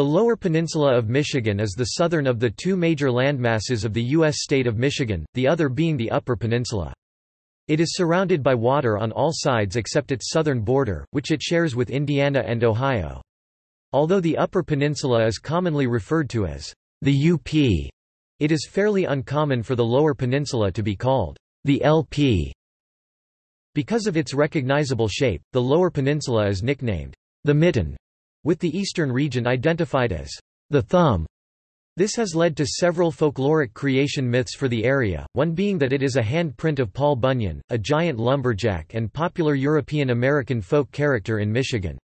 The Lower Peninsula of Michigan is the southern of the two major landmasses of the U.S. state of Michigan, the other being the Upper Peninsula. It is surrounded by water on all sides except its southern border, which it shares with Indiana and Ohio. Although the Upper Peninsula is commonly referred to as the UP, it is fairly uncommon for the Lower Peninsula to be called the LP. Because of its recognizable shape, the Lower Peninsula is nicknamed the Mitten with the eastern region identified as the thumb. This has led to several folkloric creation myths for the area, one being that it is a handprint of Paul Bunyan, a giant lumberjack and popular European-American folk character in Michigan.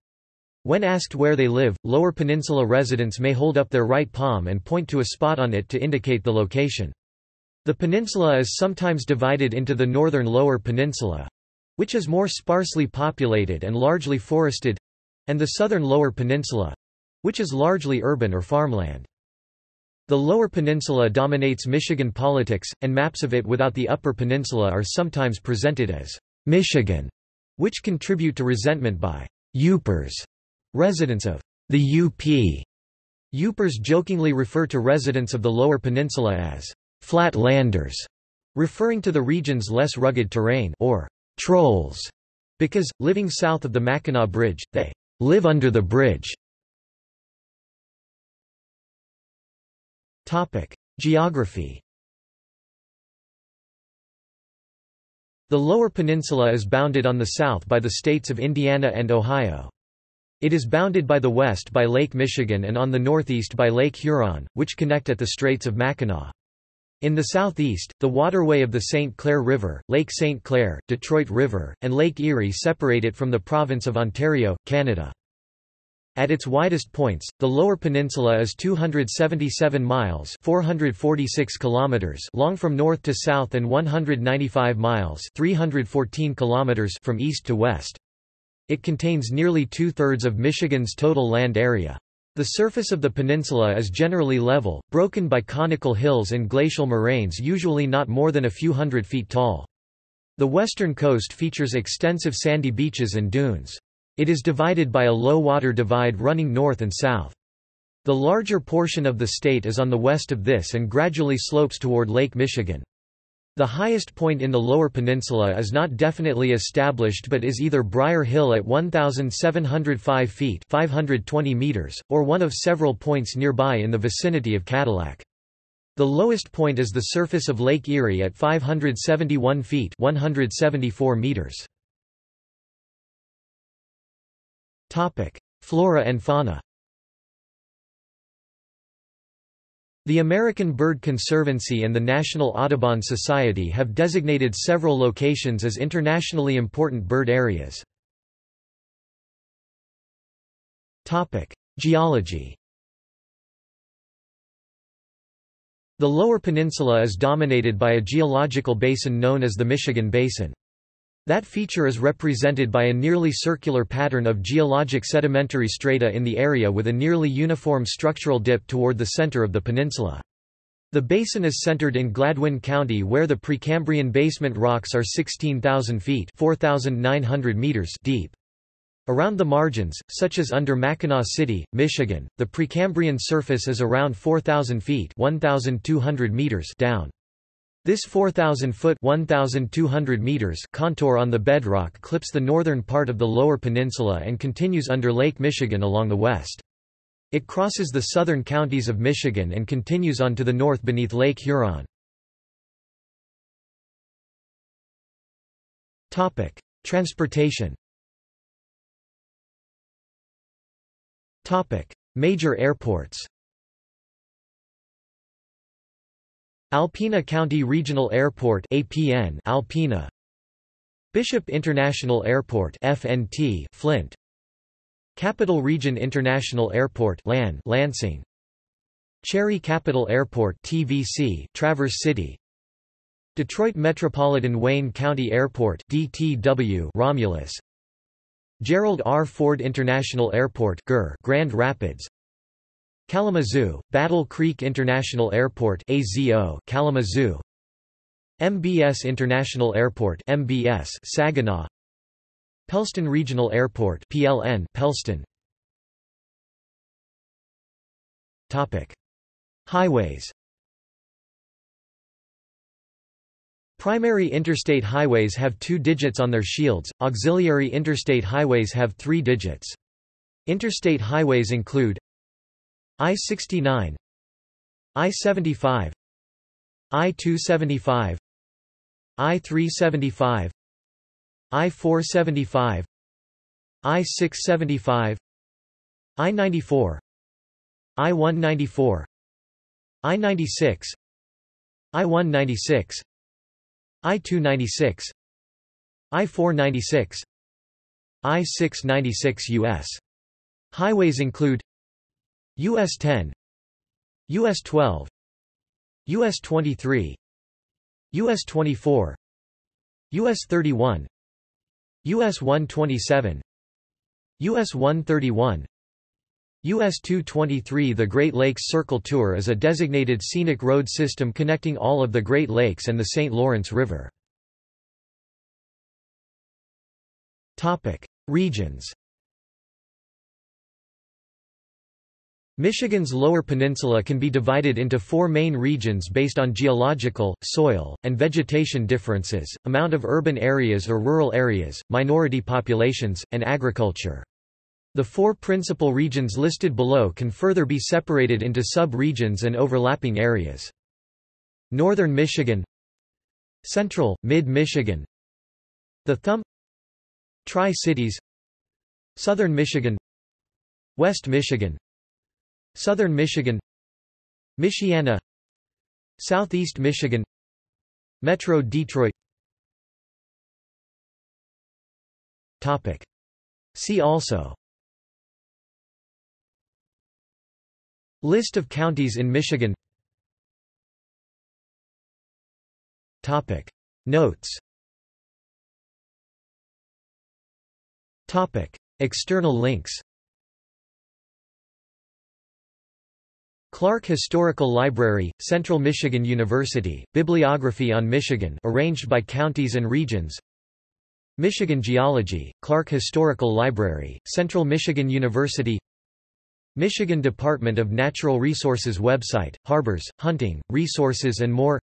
When asked where they live, Lower Peninsula residents may hold up their right palm and point to a spot on it to indicate the location. The peninsula is sometimes divided into the northern Lower Peninsula—which is more sparsely populated and largely forested, and the southern Lower Peninsula—which is largely urban or farmland. The Lower Peninsula dominates Michigan politics, and maps of it without the Upper Peninsula are sometimes presented as Michigan, which contribute to resentment by Yoopers, residents of the UP. Yoopers jokingly refer to residents of the Lower Peninsula as flatlanders, referring to the region's less rugged terrain or trolls, because, living south of the Mackinac Bridge, they live under the bridge. Geography The Lower Peninsula is bounded on the south by the states of Indiana and Ohio. It is bounded by the west by Lake Michigan and on the northeast by Lake Huron, which connect at the Straits of Mackinac. In the southeast, the waterway of the St. Clair River, Lake St. Clair, Detroit River, and Lake Erie separate it from the province of Ontario, Canada. At its widest points, the Lower Peninsula is 277 miles 446 kilometers long from north to south and 195 miles 314 kilometers from east to west. It contains nearly two-thirds of Michigan's total land area. The surface of the peninsula is generally level, broken by conical hills and glacial moraines usually not more than a few hundred feet tall. The western coast features extensive sandy beaches and dunes. It is divided by a low-water divide running north and south. The larger portion of the state is on the west of this and gradually slopes toward Lake Michigan. The highest point in the Lower Peninsula is not definitely established but is either Briar Hill at 1,705 feet 520 meters, or one of several points nearby in the vicinity of Cadillac. The lowest point is the surface of Lake Erie at 571 feet 174 meters. Flora and fauna The American Bird Conservancy and the National Audubon Society have designated several locations as internationally important bird areas. Geology The Lower Peninsula is dominated by a geological basin known as the Michigan Basin. That feature is represented by a nearly circular pattern of geologic sedimentary strata in the area with a nearly uniform structural dip toward the center of the peninsula. The basin is centered in Gladwin County where the Precambrian basement rocks are 16,000 feet meters deep. Around the margins, such as under Mackinaw City, Michigan, the Precambrian surface is around 4,000 feet 1,200 meters down. This 4,000-foot (1,200 meters) contour on the bedrock clips the northern part of the lower peninsula and continues under Lake Michigan along the west. It crosses the southern counties of Michigan and continues on to the north beneath Lake Huron. Transportation Major airports Alpena County Regional Airport APN Alpena. Bishop International Airport FNT Flint. Capital Region International Airport LAN Lansing. Cherry Capital Airport TVC Traverse City. Detroit Metropolitan Wayne County Airport DTW Romulus. Gerald R. Ford International Airport GRR Grand Rapids Kalamazoo, Battle Creek International Airport AZO, Kalamazoo. MBS International Airport MBS, Saginaw. Pellston Regional Airport PLN, Pellston Highways. Primary interstate highways have two digits on their shields, auxiliary interstate highways have three digits. Interstate highways include I-69 I-75 I-275 I-375 I-475 I-675 I-94 I-194 I-96 I-196 I-296 I-496 I-696 U.S. Highways include US 10 US 12 US 23 US 24 US 31 US 127 US 131 US 223 The Great Lakes Circle Tour is a designated scenic road system connecting all of the Great Lakes and the St. Lawrence River. Topic: Regions Michigan's Lower Peninsula can be divided into four main regions based on geological, soil, and vegetation differences, amount of urban areas or rural areas, minority populations, and agriculture. The four principal regions listed below can further be separated into sub-regions and overlapping areas. Northern Michigan Central, Mid-Michigan The Thumb Tri-Cities Southern Michigan West Michigan Southern Michigan Michiana Southeast Michigan Metro Detroit. Topic. See also. List of counties in Michigan. Topic. Notes. Topic. External links Clark Historical Library, Central Michigan University, Bibliography on Michigan arranged by counties and regions. Michigan Geology, Clark Historical Library, Central Michigan University. Michigan Department of Natural Resources website, harbors, hunting, resources and more.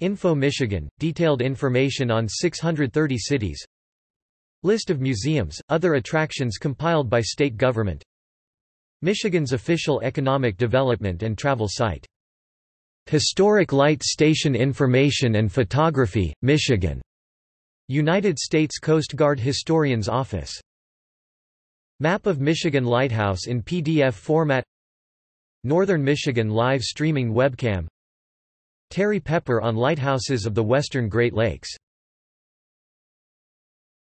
Info Michigan, detailed information on 630 cities. List of museums, other attractions compiled by state government Michigan's official economic development and travel site. Historic Light Station Information and Photography, Michigan. United States Coast Guard Historian's Office Map of Michigan Lighthouse in PDF format Northern Michigan live streaming webcam Terry Pepper on lighthouses of the Western Great Lakes